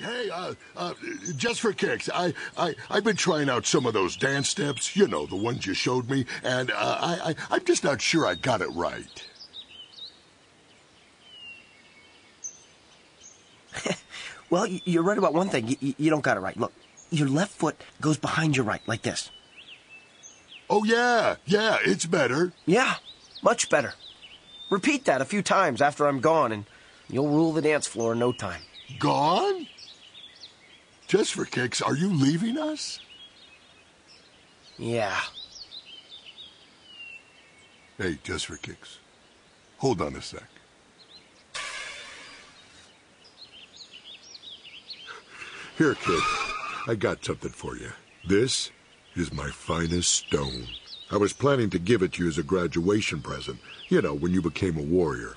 hey, uh, uh, Justforkix, I, I, I've been trying out some of those dance steps, you know, the ones you showed me, and uh, I, I, I'm just not sure I got it right. Well, you're right about one thing. Y- y- you don't got it right. Look, your left foot goes behind your right, like this. Oh, yeah, yeah, it's better. Yeah, much better. Repeat that a few times after I'm gone, and you'll rule the dance floor in no time. Gone? Just for kicks, are you leaving us? Yeah. Hey, Justforkix. Hold on a sec. Here, kid. I got something for you. This is my finest stone. I was planning to give it to you as a graduation present, you know, when you became a warrior.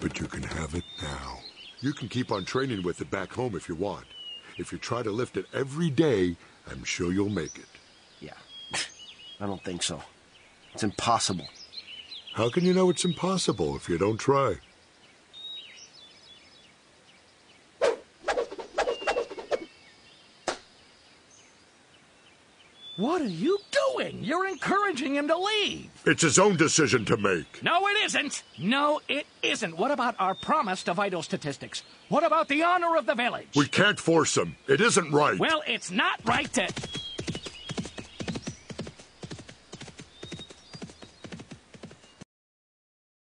But you can have it now. You can keep on training with it back home if you want. If you try to lift it every day, I'm sure you'll make it. Yeah. I don't think so. It's impossible. How can you know it's impossible if you don't try? What are you doing? You're encouraging him to leave. It's his own decision to make. No, it isn't. No, it isn't. What about our promise to Vitalstatistix? What about the honor of the village? We can't force him. It isn't right. Well, it's not right to.